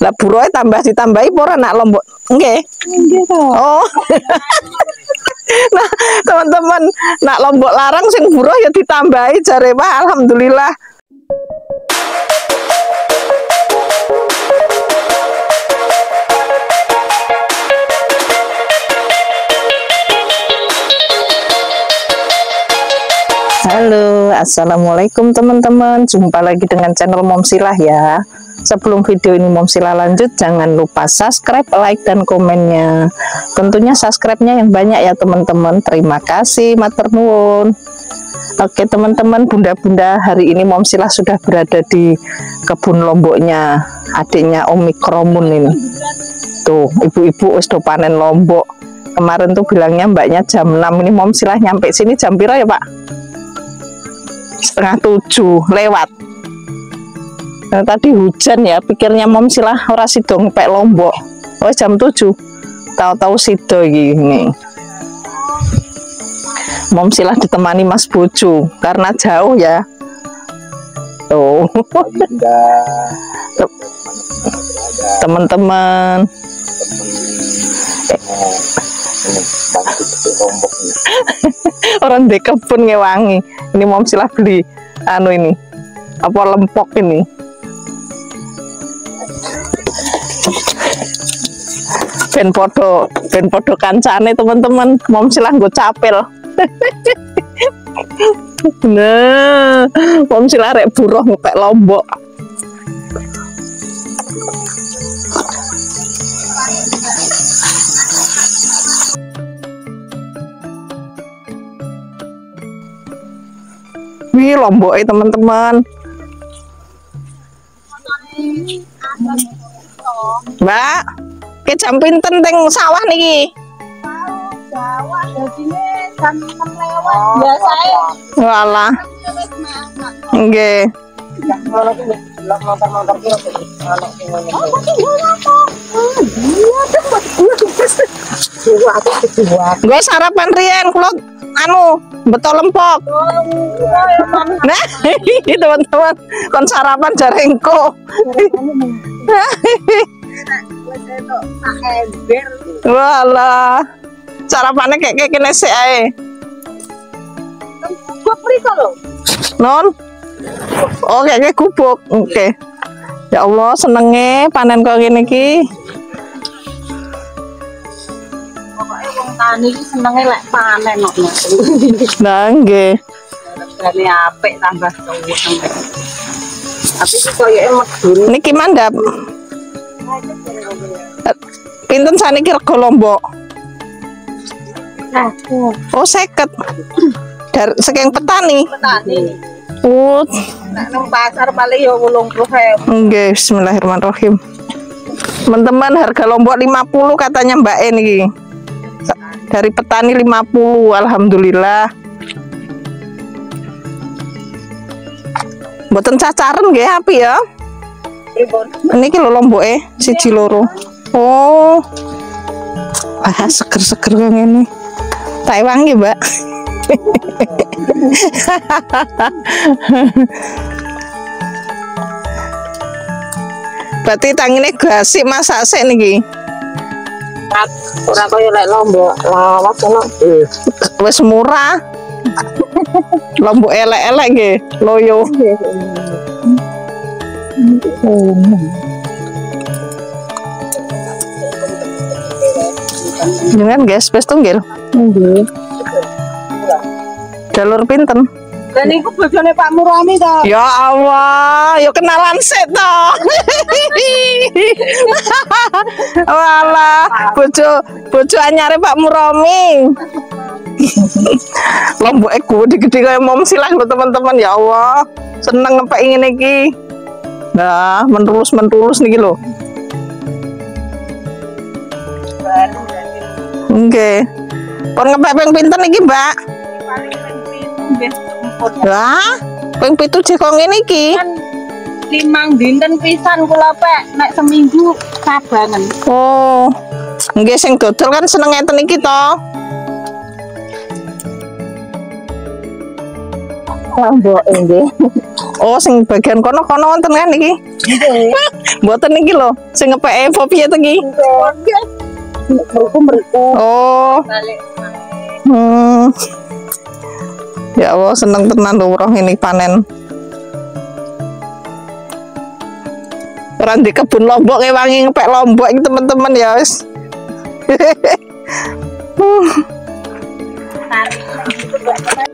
Lah buroe tambah ditambahi pora nak lombok. Nggih. Nggih to. Oh. nah, teman-teman, nak lombok larang sing buruh ya ditambahi jare Pak. Alhamdulillah. Halo, Assalamualaikum teman-teman Jumpa lagi dengan channel Momsilah ya Sebelum video ini Momsilah lanjut Jangan lupa subscribe, like, dan komennya. Tentunya subscribe-nya yang banyak ya teman-teman. Terima kasih, matur nuwun. Oke teman-teman, bunda-bunda Hari ini Momsilah sudah berada di kebun lomboknya Adiknya Om Mikromun ini. Tuh, ibu-ibu wis panen lombok. Kemarin tuh bilangnya mbaknya jam 6 Ini Momsilah nyampe sini jam piro ya pak? setengah tujuh lewat nah, tadi hujan ya pikirnya mom silah ora sido ngepek lombok. Oh jam tujuh tahu-tahu sido gini. Mom silah ditemani mas bojo karena jauh ya. Tuh. Teman-teman orang di kebun ngewangi. Ini mau silah beli anu ini apa lempok ini ben podo ben podo kancane teman-teman. Mau silah gue capel nah mau silah rek buruh ngepek lombok. Wih, lombok eh teman-teman. Mbak, ke jam pinten teng sawah niki? Sawah dadine jam 6 lewat biasa ya. Walah, nggih. Gue sarapan rian kalau anu betul lempok. Nah, teman-teman kon sarapan jarengko. Walah. Sarapannya kayak kayak kene sik ae. Gua priko lho. Non. Oh, kayak kayak gubuk. Oke. Ya Allah, senenge panen kok ngene iki. Pokoke wong tani iki senenge lek panen kok. Nah, nggih. Regane apik tambah tambah. Tapi iki koyoke medun. Niki mandap. Pinten saniki rego lombok? Nah, Oh, seket. Dari saking petani. petani. Oh, Nek nang pasar paling ya 80.000. Oke, bismillahirrahmanirrahim. Teman-teman, harga lombok 50 katanya Mbak E niki. Dari petani 50, alhamdulillah. Mboten cacaran nggih api ya. Pripun? Niki lho lomboke siji loro. Oh. Ah, seger-seger kok ngene. Tak wangi, Mbak. Berarti tangine gasik masak sik niki. Ora koyo lek lombok lawas ono. Wis murah. Lombok elek-elek nggih, loyo. Jangan guys, wis tunggil. Nggih. Jalur pinten? Dan niku bojone Pak Murami to. Ya Allah, yo kenalan sik to. Walah, bojo bojo anyare Pak Muromi. Lombok gede-gede kayak mom silah lho teman-teman ya Allah. Seneng ngepek ngene iki. Nah, mentulus mentulus niki lho. Oke. Pun ngepek ping pinten iki, Mbak? Paling pitu nggih emput. Lah, ping pitu ngene iki. Kan limang dinten pisan kula pek nek seminggu sabangen. Oh. Nggih sing dodol kan seneng ngeten iki to. Lombok nggih. Oh, sing bagian kono-kono wonten kan iki? Nggih. Mboten iki lho, sing ngepeke apa piye to iki? Oh, hmm. Ya Allah, seneng tenan lho roh ini panen. Ora di kebun lombok wangi ngepek lombok iki teman-teman ya wis. Tarik.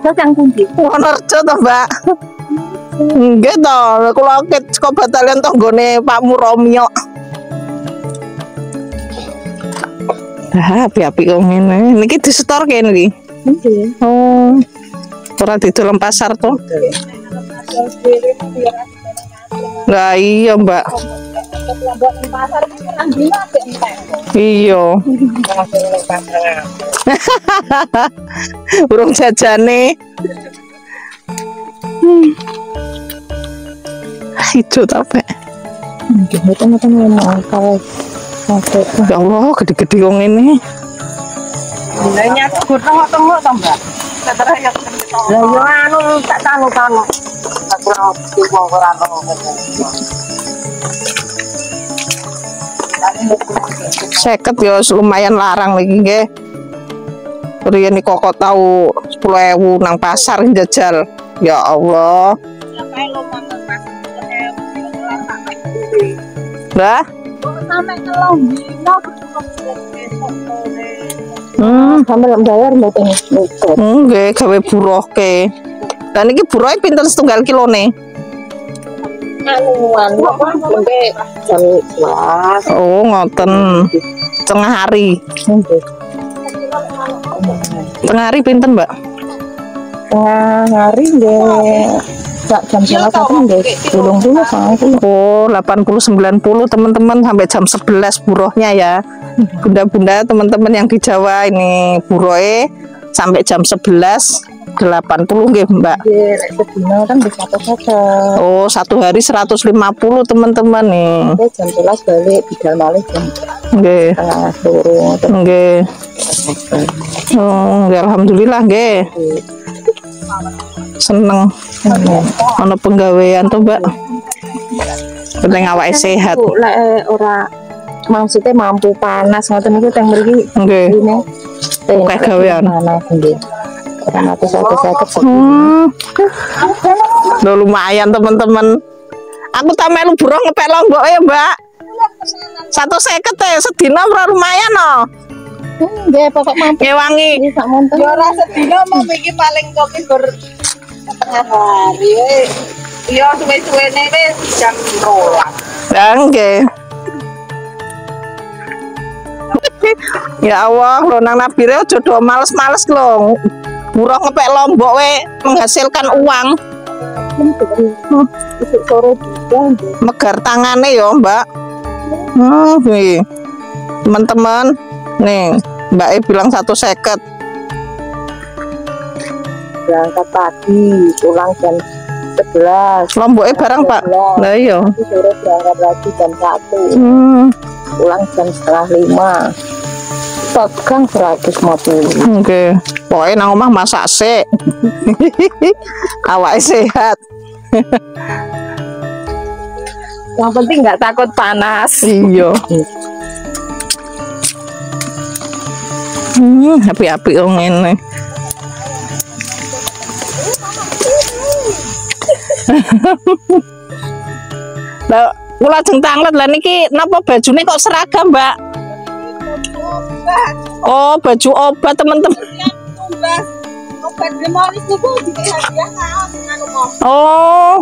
Padahal yang tinggi. Wonorejo to, Mbak? Nggih to, kula ket saka batalion tanggane Pak Muromyo. Ah, api-api kok ngene. Niki disetor kene iki. Oh. Ora didol pasar to. Lah iya, Mbak. Iya. Burung jajane. Hmm. Hijau tapi. Ya Allah, gede-gede wong ini. Gue tengok-tengok. Setelah ya Lah yo anu tak tanu tanu. Aku ora tiba ora tau. Seket ya lumayan larang lagi nggih. Riyen iki kok tahu 10.000 nang pasar jajal. Ya Allah. Lah, Sampai kelong dino besok sore. Hmm, Sampai bayar mboten mboten. nggih gawe burohke. Dan iki burohe pinten setunggal kilone? Anuan sampai jam 11. Oh, ngoten. Tengah hari. Tengah hari pinten, Mbak? Tengah hari nggih. Sak jam 11 aku nggih. Tulung dulu aku. Oh, 80 90 teman-teman sampai jam 11 burohnya ya. Bunda-bunda teman-teman yang di Jawa ini buroe sampai jam 11 80 nggih, Mbak. Sedina kan bisa. Oh, satu hari 150 teman-teman nih. Oke, jam 11 balik bidal malih jam Nggih. Nggih. Oh, nggih, alhamdulillah nggih. Seneng ana penggawean tuh, Mbak. Penting awake sehat. Bu, lek eh, ora maksudnya mampu panas ngoten niku teng mriki Nggih. ini Akeh gawean. panas nggih. Mati satu-satu Hmm. Loh, lumayan teman-teman. Aku tak melu burung ngepek lombok ya, Mbak. Satu seket ya, sedina ora lumayan no. Nggih, pokok mampu iki sak monten. Ya ora sedina mau iki paling kopi gur setengah hari. Ya suwe-suwene wis jam 12. Nggih. Ya Allah, lo nang nabire aja do males-males lo. Burung ngepek lombok we menghasilkan uang. Megar tangane ya, Mbak. Hmm, nih. Teman-teman, nih, Mbak E bilang satu seket. Berangkat pagi, pulang jam 11. Lomboknya barang, Pak. Lah iya. Sore berangkat lagi jam 1. Hmm, Pulang jam setengah 5. Pegang 150. oke. Pokoknya nang omah masak sik. Awake sehat. Yang penting nggak takut panas. Iya. Hmm, api-api wong ngene. Lah, kula jeng tanglet lah niki napa bajune kok seragam, Mbak? Oh, baju obat teman-teman. Obat demonis niku dikasih hadiah kaos mau. Oh,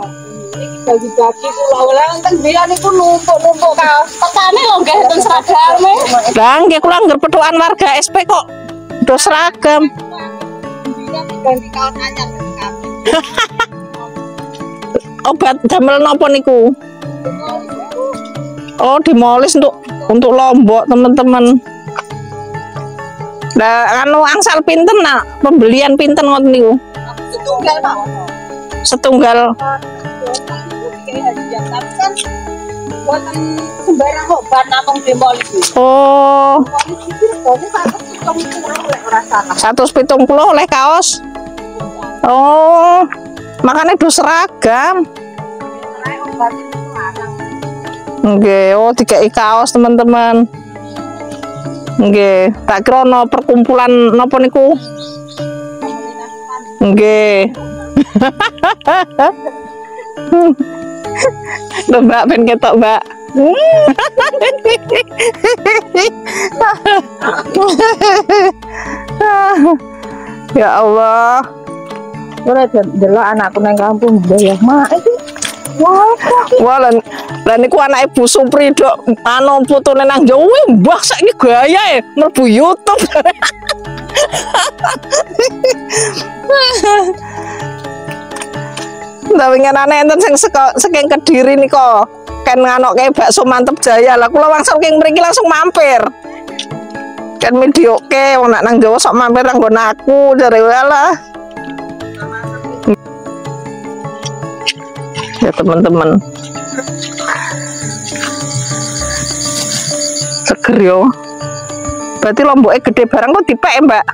Iki bagi-bagi kula ora enten dia niku numpuk-numpuk kaos. Tekane lho nggih ten seragame. lah nggih kula ngger petukan warga SP kok do seragam. Ganti kaos anyar. Obat damel napa niku? Oh, dimolis untuk untuk lombok teman-teman. Nah, anu angsal pinten nak pembelian pinten ngoten niku? Setunggal Pak. Setunggal. Oh, satu pitung puluh lek ora salah. 170 oleh kaos. Oh, makanya do seragam. Nggih, oh dikai kaos teman-teman. Nggih, tak kira ono perkumpulan napa niku? Nggih. Loh, Mbak ben ketok, Mbak. ya Allah. Ora delok anakku nang kampung ya mak. Wah, lan lan niku anak Ibu Supri dok anu putune nang Jawa, mbah saiki gaya e mlebu YouTube. Tapi ngenane enten sing saking Kediri nika kan nganokke bakso mantep jaya lah kula langsung king mriki langsung mampir. Kan medioke wong nak nang Jawa sok mampir nang nggon aku jare lah. Ya teman-teman. Seger yo. Berarti lomboknya gede barang kok dipek ya, Mbak?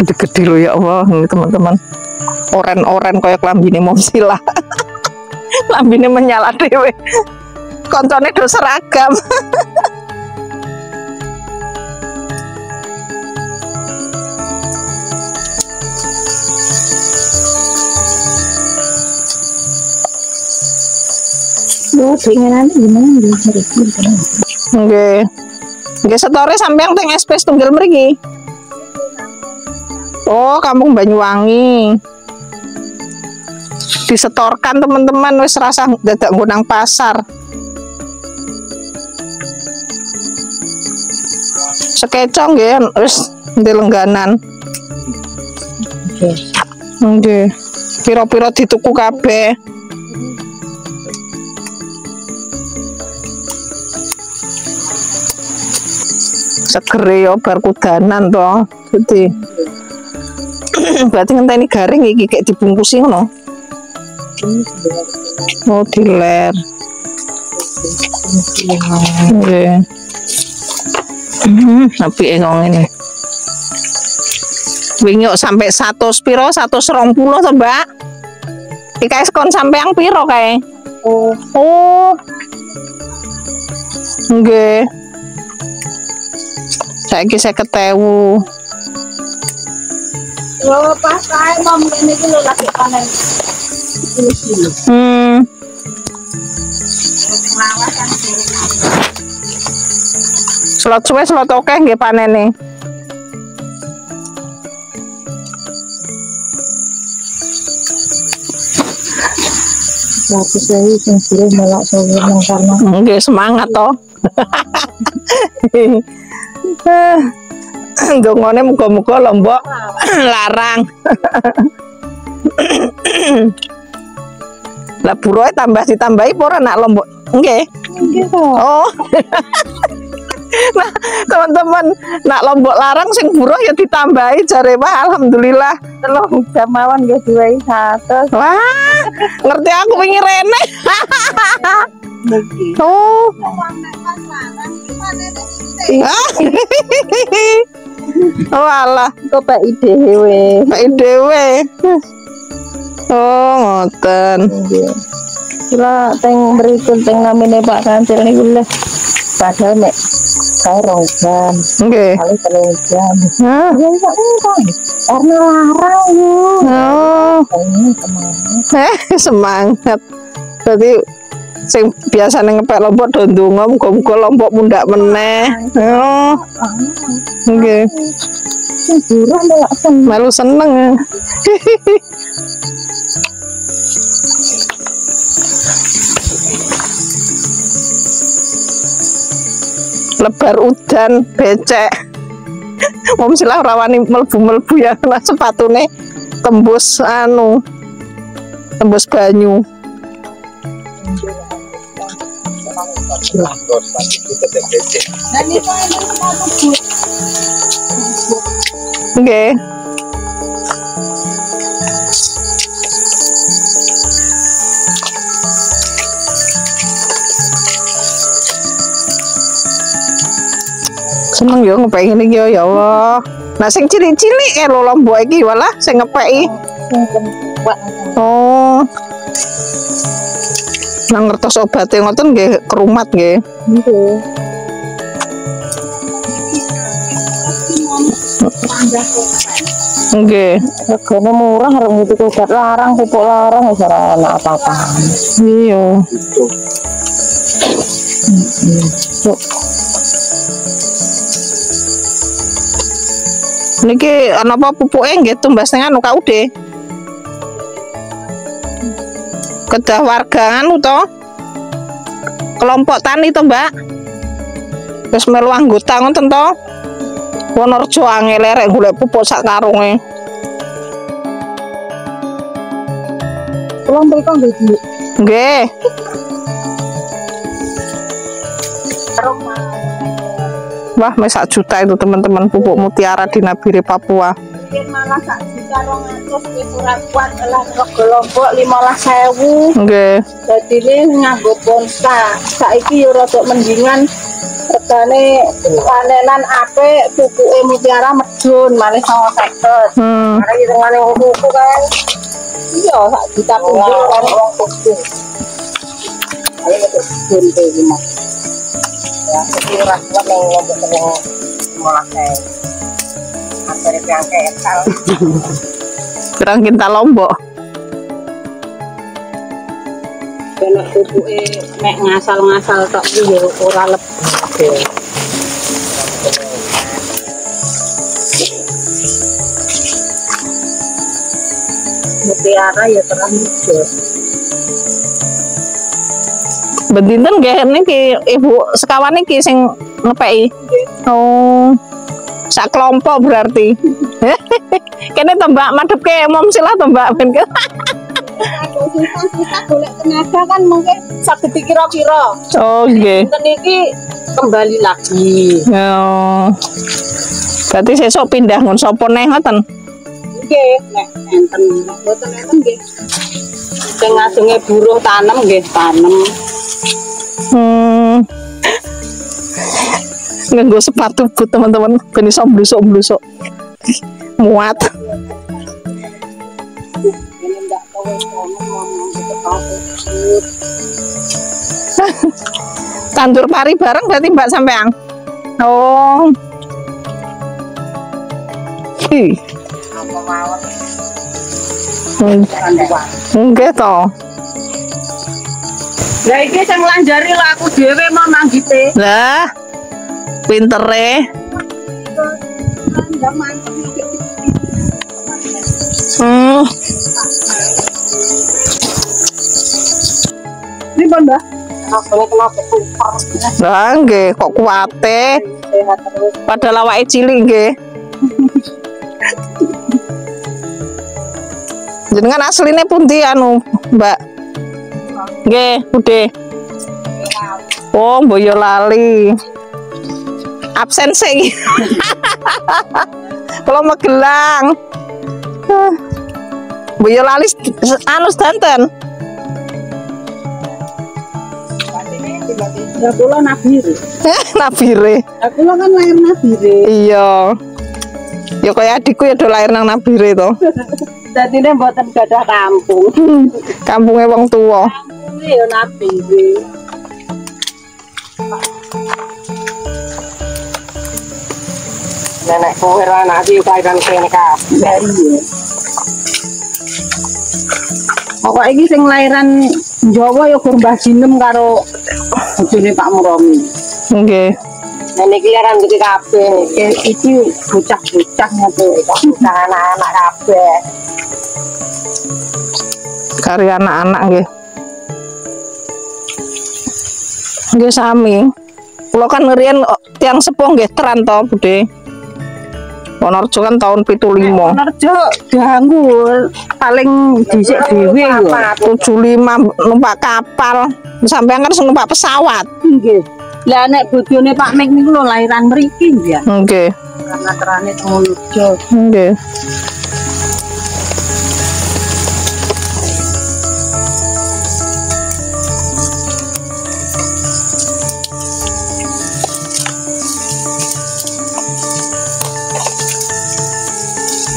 Gede-gede loh ya Allah, ini teman-teman. Oren-oren kayak lambine Momsila. lambine menyala dewe. Koncone do seragam. lu keinginan gimana ya cari Nggih. Nggih setore sampean teng SP tunggal mriki. Oh, kampung Banyuwangi. Disetorkan teman-teman wis rasa dadak nggonang pasar. Sekecong nggih wis ndelengganan. Oke. Nggih. Piro-piro dituku kabeh. Segere yo bar kudanan to. Dadi berarti ngenteni garing iki kayak dibungkusi ngono. Oh, diler. Nggih. Apike kok ngene. Wingi sampai 100 piro? 120 to, Mbak? Iki kon sampean piro kae? oh Oh. Nggih. Saiki 50.000. Lo pas kae mom ngene iki lo lagi panen. Hmm. Slot suwe slot oke nggih panene. lapis lagi sing suruh melak sore nang karena Nggih semangat to. Dongone muga-muga lombok larang. Lah buroe tambah ditambahi apa ora nak lombok? Nggih. Oh. nah, teman-teman, nak lombok larang sing buruh ya ditambahi jare wah alhamdulillah. telung jam mawon nggih diwai satu Wah, ngerti aku wingi rene. Oh. oh alah, kok pak ide hewe Pak Dewe. Oh, ngoten. Kula teng berikut teng namine Pak Kancil niku lho. Padahal nek kae rong jam, Nggih. kali telung jam. Hah? Ya entar. Karena larang yo. Oh, Ini ke mana? eh semangat. Berarti sing biasane ngepek lombok do ndonga muga-muga lombok mundak meneh. Oh, nggih. Buruh malah seneng. Melu seneng. lebar udan becek. Om silah rawani melbu-melbu ya kena sepatune tembus anu tembus banyu. Dan itu seneng yo ngepek ini yo ya Allah. Nah sing cilik-cilik ya lo lombok iki walah sing ngepeki. Oh nang ngertos obatnya ngoten nggih kerumat nggih. Nggih. Regane murah arep itu obat larang, pupuk larang wis ora ana apa-apa. iya Niki apa pupuke nggih tumbas teng anu KUD. Kedah warga anu to. Kelompok tani to, Mbak. Wis melu anggota ngoten to. Wonorejo angel rek golek pupuk sak karunge. Kula mriko nggih Bu. Nggih. Wah, mes sak juta itu teman-teman pupuk mutiara di Nabire Papua. Bikin malah sak juta rong atus wis ora kuat lah rego lombok 15.000. Nggih. Jadi ini nganggo ponsa. Saiki yo rada mendingan regane panenan pupuke mutiara medun malih 50. Hmm. Karena kan. Iya, sak juta pindho kan. Ayo Mas. Kuat ning lombok ning 15.000. Akhirnya yang ketal. Pirang kintal lombok. Kena pupuke mek ngasal-ngasal tok ora. Mutiara ya terang hijau. Bendinten nggih niki Ibu sekawan niki sing ngepeki. Oh. Sak kelompok berarti. Kene to Mbak madhep ke mom sila to Mbak ben ke. Susah-susah golek tenaga kan mungkin saged dikira-kira. Oh nggih. Enten iki kembali lagi. Oh. Berarti sesuk pindah ngon sapa neh ngoten. Nggih, nek enten mboten enten nggih. Sing buruh tanem nggih tanem. Hmm. Nganggo sepatu boot teman-teman ben iso blusuk-blusuk. Muat. Tandur pari bareng berarti Mbak sampean. Oh. Apa mawon hmm, enggak toh. Lah iki sing lanjari lho aku dhewe mau manggite. Lah, pintere. Hmm, Ini pun, super. lah nggih kok terus. Padahal awake cilik nggih. Jenengan asline pundi anu, Mbak? Nggih, Bude. Oh, Boyolali. Absen sih. Kalau Magelang. Hah. Boyolali anu sedanten. Ya kula nabire. Nabire. Aku kan lahir nabire. Iya. Ya kaya adikku ya do lahir nang Nabire to. Dadi nek mboten gadah kampung. Kampunge wong tua. Kampunge ya nabire. Nenek kowe ra anak iki kaitan kene kabeh. Iya. Pokok iki sing lahiran Jawa ya gur Mbah Jinem karo bojone Pak Muromi. Nggih. Nenek iki kan iki kabeh. Eh, Iki bocah-bocah ngono. Bocah anak-anak kabeh. Kari anak-anak nggih. Nggih sami. Kula kan ngerian tiang sepuh nggih teran to, Bude. Wonorejo kan tahun 75. Nerjo ganggu paling dhisik dhewe yo. 75 numpak kapal. Sampean kan numpak pesawat. Nggih. Lah nek bojone Pak Mik niku lho lahiran mriki ya. Nggih. Karena terane temu Nerjo. Nggih.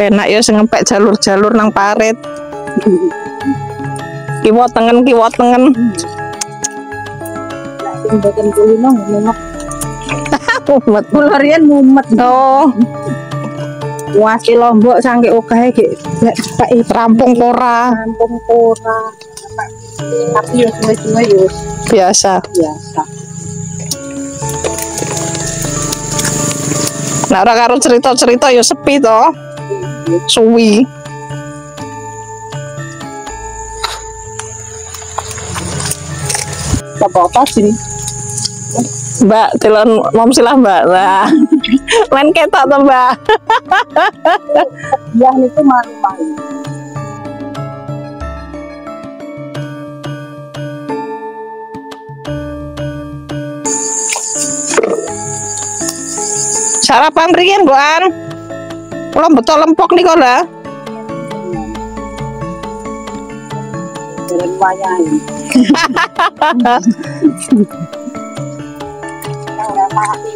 Enak ya sing ngempek jalur-jalur nang parit. Kiwa tengen, kiwa tengen. Boten kulino mumet. Umet. Kula riyen mumet. Oh, Wasi lombok sangke okahe gek Pak rampung pora kampung ora. Tapi yo suwe-suwe yo biasa. biasa. Nah, ora karo cerita-cerita ya sepi to. Suwi. Apa-apa sih. Mbak, telon mom silah Mbak. Nah. Main ketok to, Mbak. Ya niku malu-malu. Sarapan riyen, Goan. Kula betul lempok niku lah. Jalan wayahe.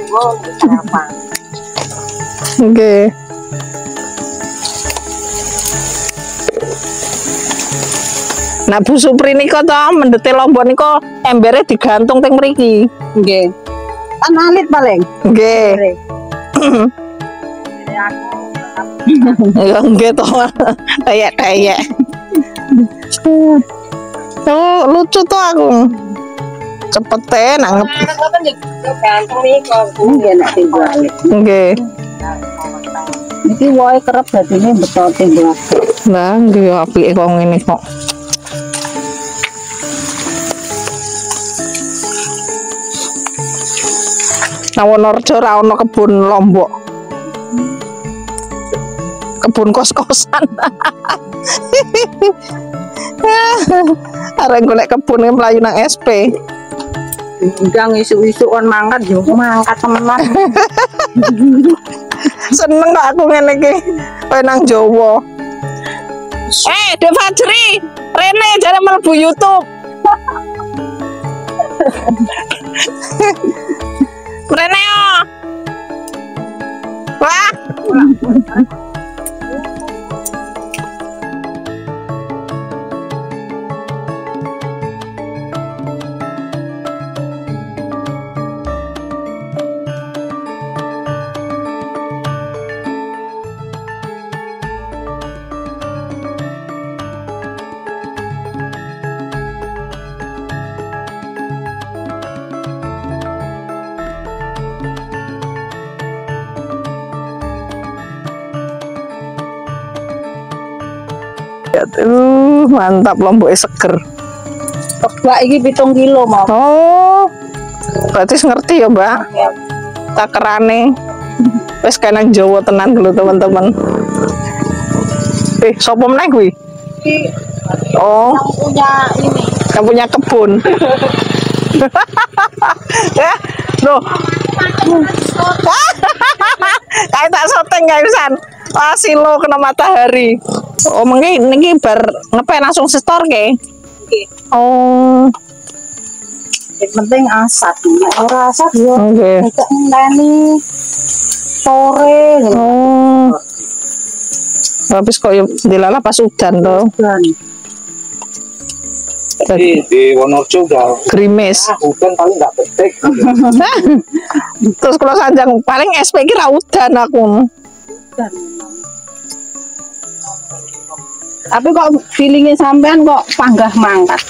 Timbul sarapan. Nggih. Nah, Bu Supri niku to mendete lombok niku embere digantung teng mriki. Nggih. Kan alit paling. Nggih. Ya nggih to. Kayak-kayak. Oh, lucu tuh aku. Cepet nang Nggih nek timbul alit. nggih. Iki wae kerep dadine betul timbul. Lah nggih apike kok ngene kok. Nah, Wonorejo ora ono kebun lombok. Kebun kos-kosan. Arek golek kebun melayu nang SP. Undang isu-isu kon mangkat yo mangkat temenan. Seneng kok aku ngene iki. Kowe nang Jawa. Eh, De Fajri, Rene jare mlebu YouTube. Rene. Wah, mantap lomboknya seger. Kebak iki pitung kilo mau. Oh, berarti ngerti ya, Mbak? Takerane. Wes kayak nang Jawa tenan dulu teman-teman. Eh, sopo meneh kuwi? Iki Oh, yang punya ini. yang punya kebun. ya, loh. Kayak tak soteng guys, San. Wah, silo kena matahari. Oh, mungkin ini bar ngepek langsung setor ke? Nggih. Oh, Yang penting asat. Nek ora asat yo oke. Nek ngenteni sore Oh. Habis kok yuk dilala pas udan dan Jadi di Wonorejo udah Grimis. hujan paling nggak petik. Terus kalau sanjang paling SP kira udan aku. Tapi kok feelingnya sampean kok panggah mangkat.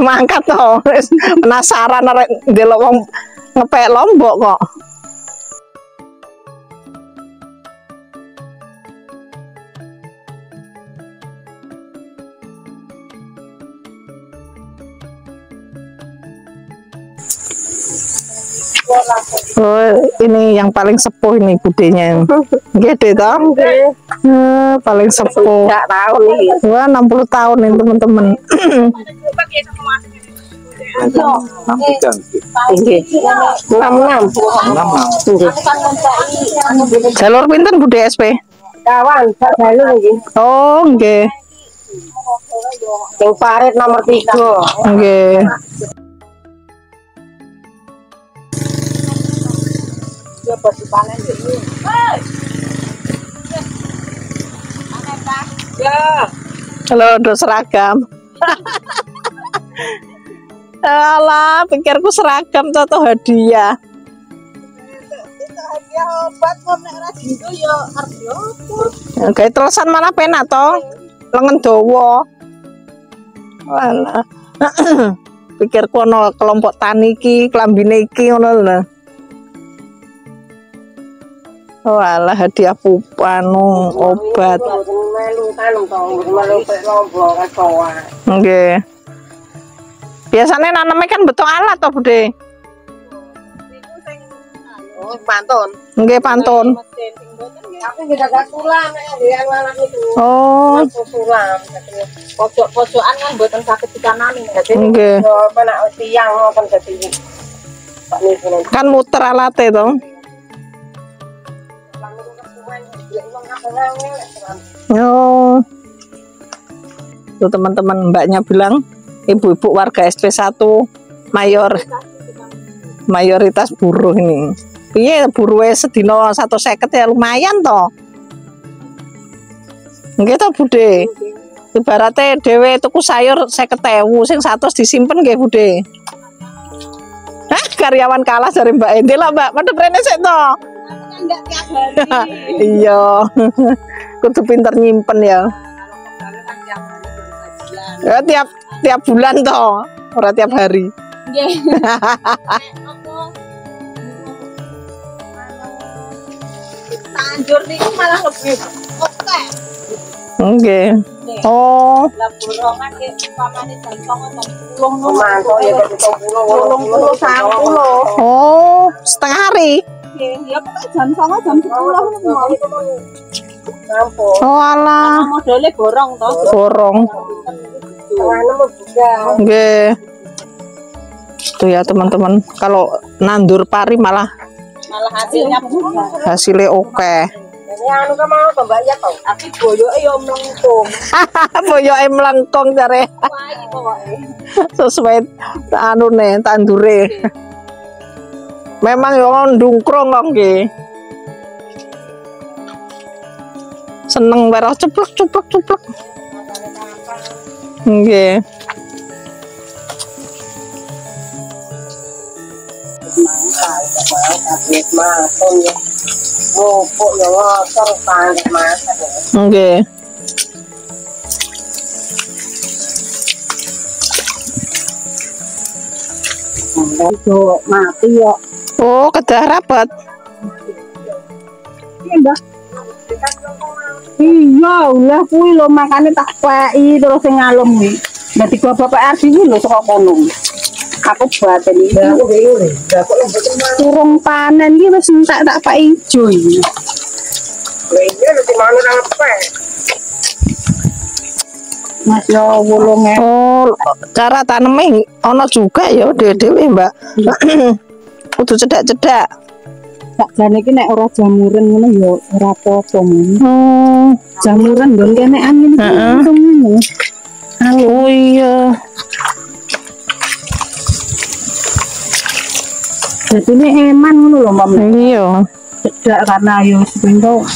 Mangkat. Wis Penasaran arek delok wong ngepek lombok kok. Oh, ini yang paling sepuh ini budenya. Gede toh? Eh, paling sepuh. Enggak tahu nih. Wah, 60 tahun ini teman-teman. Jalur pinten Bude SP? Kawan, dalu nggih. Oh, nggih. Yang parit nomor tiga. Nggih. Ya pas panen. Ya. Kalau udah seragam. Alah, pikirku seragam atau hadiah. Ya obat gitu ya yo. Oke, terusan mana penak toh? Lengan dawa. Walah. Pikirku ono kelompok tani iki, klambine iki ngono lho. Walah hadiah pupanu obat. Kan. Nggih. Biasanya nanamnya kan betul alat toh, Bude. Oh, pantun. Nggih pantun. Oh. Pojok-pojokan kan mboten saged ditanami. Dadi Nggih. tiang ngoten Oh. Tuh teman-teman mbaknya bilang ibu-ibu warga SP1 mayor mayoritas buruh ini. Buruhnya sedino satu seket ya lumayan toh. Nggih toh Bude. Ibaratnya dhewe tuku sayur seket ewu sing satu disimpen nggih Bude. Hah, karyawan kalah dari Mbak Ende lah Mbak. Madep rene sik toh. iya. Kudu pinter nyimpen ya. Ya tiap tiap bulan toh, ora tiap hari. Tanjur niku malah lebih oke. Oke. Oh, Lah borongan ki pamane jam 09.00 jam 10 Mantap ya dadi 20 20 oh, setengah hari. Ya pokoke jam 09.00 jam 10 ngono. Kampung. Oh alah, Modele borong to. borong. Tuh ya teman-teman, kalau nandur pari malah Malah hasilnya hasilnya oke. Ini anu kan mau to Mbak ya to. Tapi boyoke yo mlengkung. Boyoke melengkong jare sesuai anu nih tandure. Memang yo ndungkrong kok nggih. Seneng bae ceplok ceplok ceplok. Nggih. Nggih. Mati ya. Oh, kedah rapat. Iya, ulah kuwi lho makane tak peki terus sing ngalum iki. Dadi gua bapak Ardi kuwi lho saka kono. Aku baten iki. Turung panen iki wis tak tak pak ijo iki. Iya, nanti mana nang pek. Mas yo wulung e. Oh, cara tanamnya ono juga ya dhewe Mbak. Kudu cedak-cedak. Tak jane iki nek ora jamuran ngono ya ora apa-apa. Oh, Jamuran nggon kene angin ngono. oh iya. Jadi ini eman ngono lho, Mbak. Iya. cedak karena ayo sepinto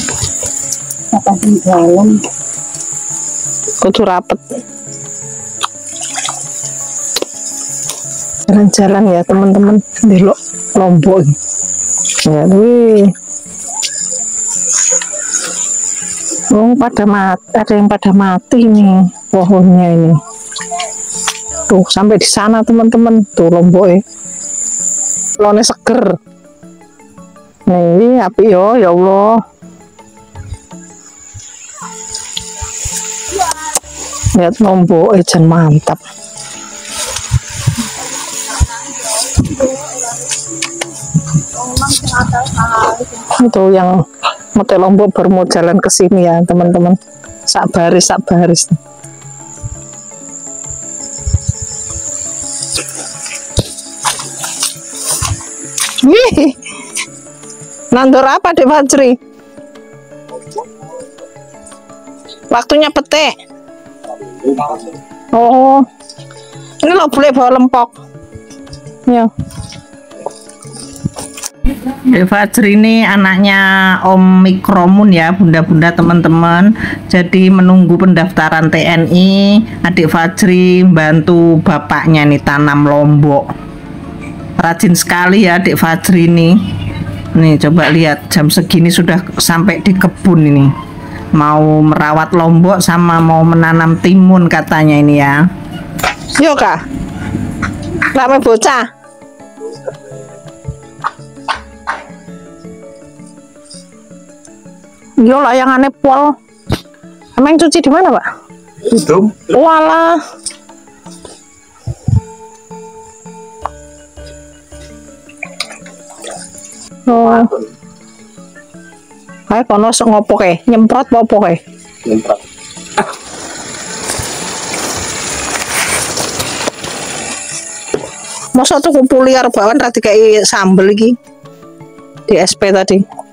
apa sing dalam Kudu rapet. Jalan-jalan ya teman-teman. Delok Lombok. ini. Ya, wih. Oh, pada mati, ada yang pada mati nih pohonnya ini. Tuh, sampai di sana teman-teman. Tuh Lombok Lone seger. Nah, ini api yo, ya Allah. Lihat Lombok, jan mantap. Itu yang motel lombok baru mau jalan ke sini ya teman-teman sak baris sak baris Wih, nandur apa dek Fajri? Waktunya petik. Oh, ini lo boleh bawa lempok. Ya. Fajri ini anaknya Om Mikromun ya bunda-bunda teman-teman. Jadi menunggu pendaftaran TNI adik Fajri bantu bapaknya nih tanam lombok. Rajin sekali ya adik Fajri ini. Nih coba lihat jam segini sudah sampai di kebun ini. Mau merawat lombok sama mau menanam timun katanya ini ya. Yuk kak. Rame bocah Yo layangannya pol. Emang cuci di mana, Pak? Itu Walah. Oh. Kayak kono sok ngopo ke? Nyemprot apa opo ke? nyemprot. Masa tuh kumpul liar bawan tadi kayak sambel iki. Di SP tadi.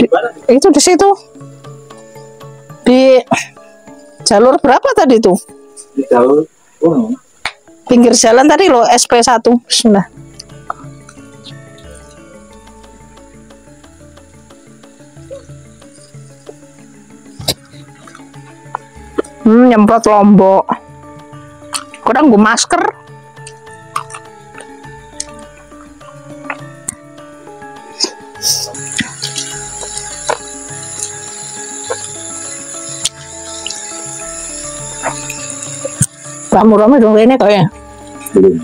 Di- itu di situ. Di jalur berapa tadi tuh? Di jalur oh, Pinggir jalan tadi loh SP1. Bismillah. Hmm, nyemprot lombok. Kurang gue masker. Kamu rame dong ini kayaknya. belum.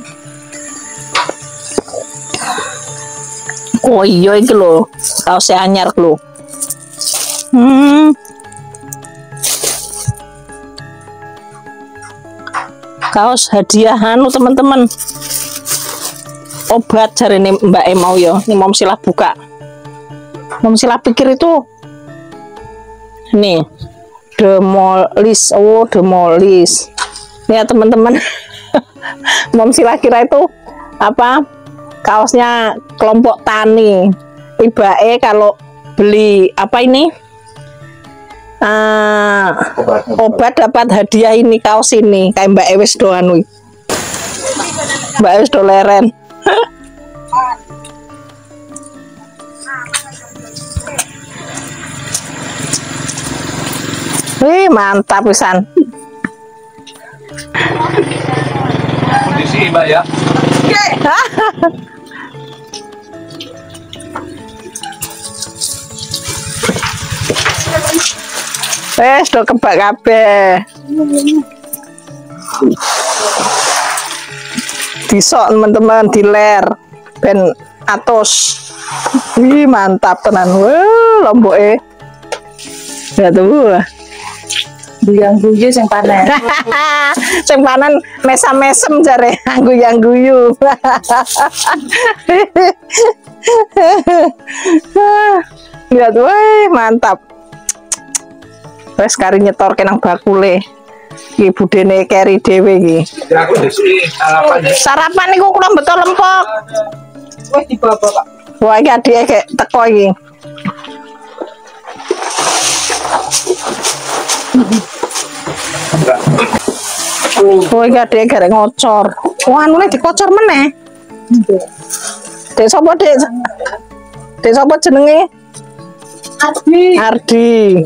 Oh iya iki lho, kaos anyar lho. Hmm. Kaos hadiah anu teman-teman. Obat cari ini Mbak E mau ya, ini mau silah buka. Mau silah pikir itu nih demolis, oh demolis. Ya teman-teman. Mom silah kira itu apa kaosnya kelompok tani. Ibae kalau beli apa ini? Ah, Obatnya obat dapat hadiah ini kaos ini. Kayak mbak Ewes doan mbak Ewes do leren. Wih, mantap pisan. Kondisi mbak ya. Wes do kebak kabeh. Disok teman-teman di ler ben atos. Wih mantap tenan. Wah, lomboke. Ya tuh. Yang guyu sing panen. Sing panen mesam-mesem jare guyang guyu. Lihat, wih mantap. Wes kari nyetor kenang bakule. Iki budene keri dhewe iki. Ya sarapan ya. Sarapan niku kula betul lempok. Wes dibawa Pak. Wah iki adike kayak teko iki. Enggak. Oh iki adike garek ngocor. Wah anune dikocor meneh. Dek sapa dek? Dek sapa jenenge? Adi. Ardi.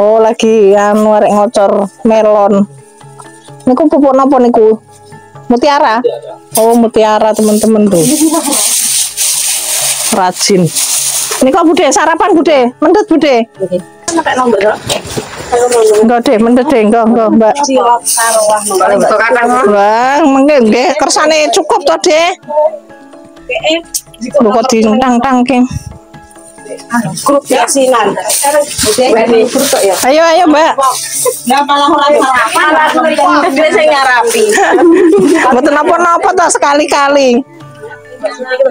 Oh lagi anu arek ngocor melon. Niku pupuk napa niku? Mutiara. Oh mutiara teman-teman tuh. Rajin. Ini kok bude sarapan bude, mendet bude. Sampai nomor. Enggak deh, mendet deh, enggak enggak mbak. Wah, mungkin nggih kersane cukup to deh. Lho kok diundang-undang ki. Grup ya. Ayo ayo mbak. Ya malah orang sarapan. Dia sing nyarapi. Mboten napa-napa to sekali-kali. Maksudnya itu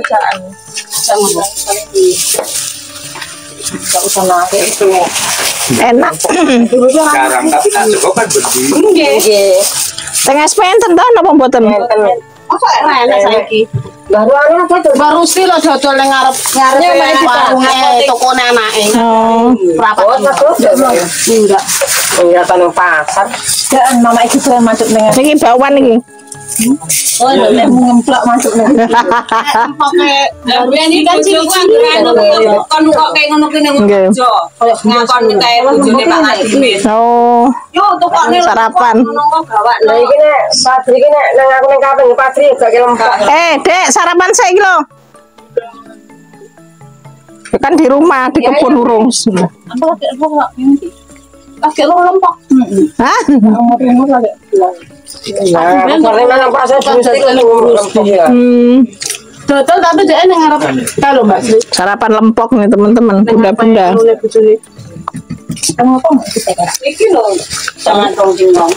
bacaan. Sama Gak usah naik itu. Enak. Sekarang tapi tak cukup kan berdiri. Nggih. Tengah SPN tentu apa mboten? Masa enak saiki? Baru anu apa tuh? Baru sih lo dodol yang ngarep ngarep warunge tokone anake. Oh. Berapa? Oh, satu Enggak. Enggak tanah pasar. Dan mama itu sudah masuk dengan Niki bakwan iki. Oh, lha ngemplak masuk nih. Pakai Biyen iki kan cilik kon kok kayak ngono kene Nggih. ngono. Ngakon kae bojone Pak Adit. Oh. Yo tukokne Sarapan. ngono kok gawak. Lah iki nek pabrik iki nek nang aku ning kapan pabrik gak lempok. Eh, Dek, sarapan saya lo. Kan di rumah, di kebun urung. Apa lagi lempok. Hah? Kemarin nang pasar bisa ngurus dia. Hmm, Dodol tapi dia nang ngarep kalau Mbak Sri. sarapan lempok nih teman-teman, bunda-bunda. Iki lho jangan dong dong.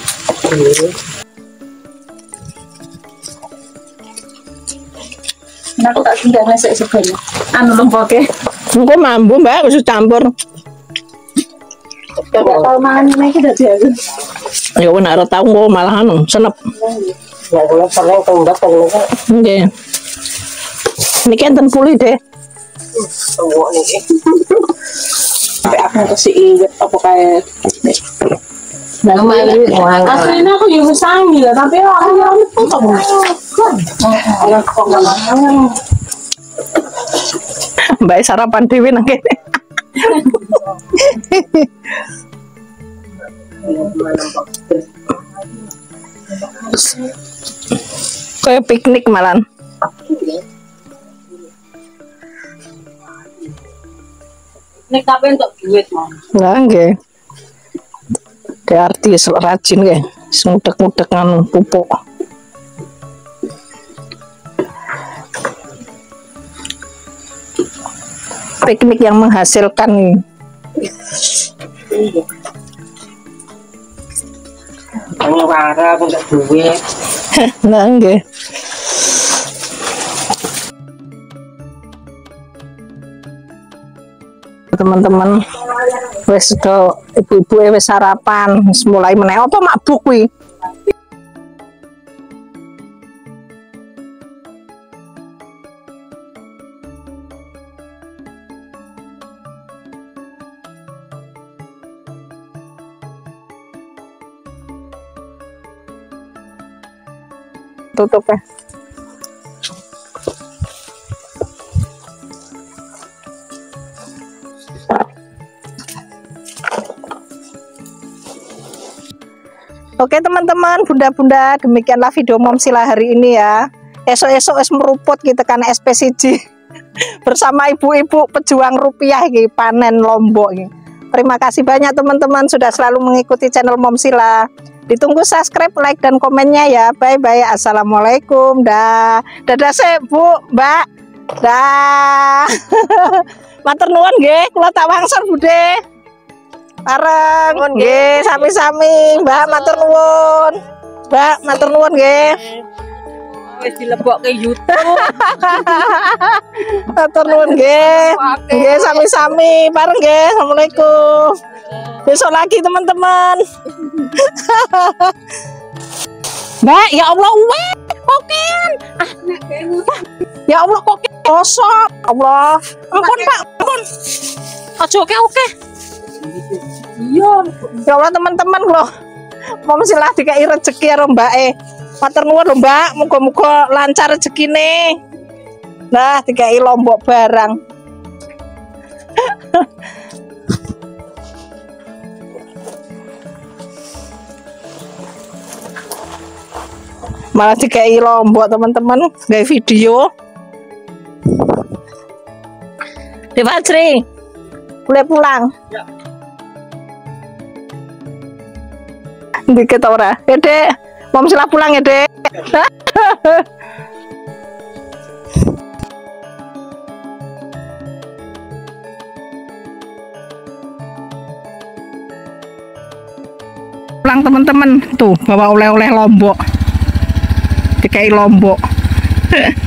Nah, aku tak tinggal ngesek sebenarnya. Anu lempoke. Engko mambu, Mbak, bisa campur. Gak tau mangan ini kita dia. Ya nek ora tau engko malah anu, senep. Ya kula sering tumbak kan niku. Nggih. Niki enten puli, Dek. Tuwuk niki. Sampai aku kasih inget apa kayak Nah, Aslinya aku juga sangi lah, tapi aku yang itu kamu. Mbak sarapan dhewe nang kene. Kayak piknik malan. Nek tapi untuk duit mau. Lah nggih. Dia artis rajin nggih. Semudek-mudek nganu pupuk. Piknik yang menghasilkan duit. Nah, nggih. Teman-teman, wis do ibu-ibu wis sarapan, wis mulai meneh apa mabuk kuwi? Tutup ya. Oke teman-teman, bunda-bunda, demikianlah video Mom Sila hari ini ya. Esok-esok es meruput kita kan SPCG bersama ibu-ibu pejuang rupiah ini panen lombok ini. Terima kasih banyak teman-teman sudah selalu mengikuti channel Mom Sila. Ditunggu subscribe, like, dan komennya ya. Bye-bye. Assalamualaikum. Dah. Dadah sih, Bu, Mbak. Dah. Matur nuwun nggih, kula tak wangsul Bude. Bareng nggih, sami-sami, Mbak matur nuwun. Mbak matur nuwun nggih. Wis dilebokke YouTube. Matur nuwun nggih. Nggih, sami-sami, bareng nggih. Assalamualaikum. Besok lagi teman-teman. Mbak, ya Allah, weh, koken. Ah, ya Allah, koken kosong. Allah, ampun Pak, ampun. Aja oke oke. Iya, ya Allah teman-teman loh. Mau silah dikai rezeki ya Mbak eh. Matur nuwun lho Mbak, muga-muga lancar rezekine. Nah, dikai lombok barang. malah dikai lombok teman-teman. Gaya video. Di Fajri boleh pulang? Dikit ora? Ya mau silah pulang ya dek. Pulang teman-teman tuh bawa oleh-oleh lombok. Dikai lombok